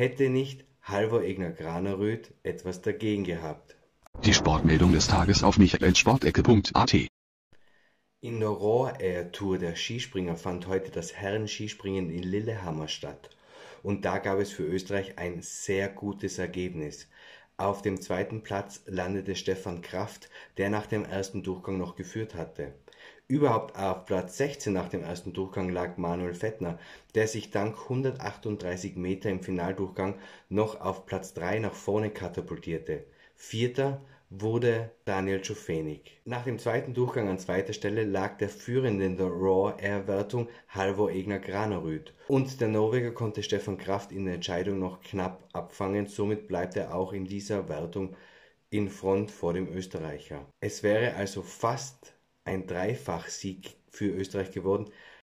hätte nicht Halvor Egner Graneröd etwas dagegen gehabt. Die Sportmeldung des Tages auf michaelsportecke.at In der Rohr-Air-Tour der Skispringer fand heute das Herren-Skispringen in Lillehammer statt. Und da gab es für Österreich ein sehr gutes Ergebnis. Auf dem zweiten Platz landete Stefan Kraft, der nach dem ersten Durchgang noch geführt hatte. Überhaupt auf Platz 16 nach dem ersten Durchgang lag Manuel Fettner, der sich dank 138 Meter im Finaldurchgang noch auf Platz 3 nach vorne katapultierte. Vierter wurde Daniel Schofenig. Nach dem zweiten Durchgang an zweiter Stelle lag der Führende in der Raw-Air-Wertung Halvor Egner Granerüt. Und der Norweger konnte Stefan Kraft in der Entscheidung noch knapp abfangen, somit bleibt er auch in dieser Wertung in Front vor dem Österreicher. Es wäre also fast ein Dreifachsieg für Österreich geworden,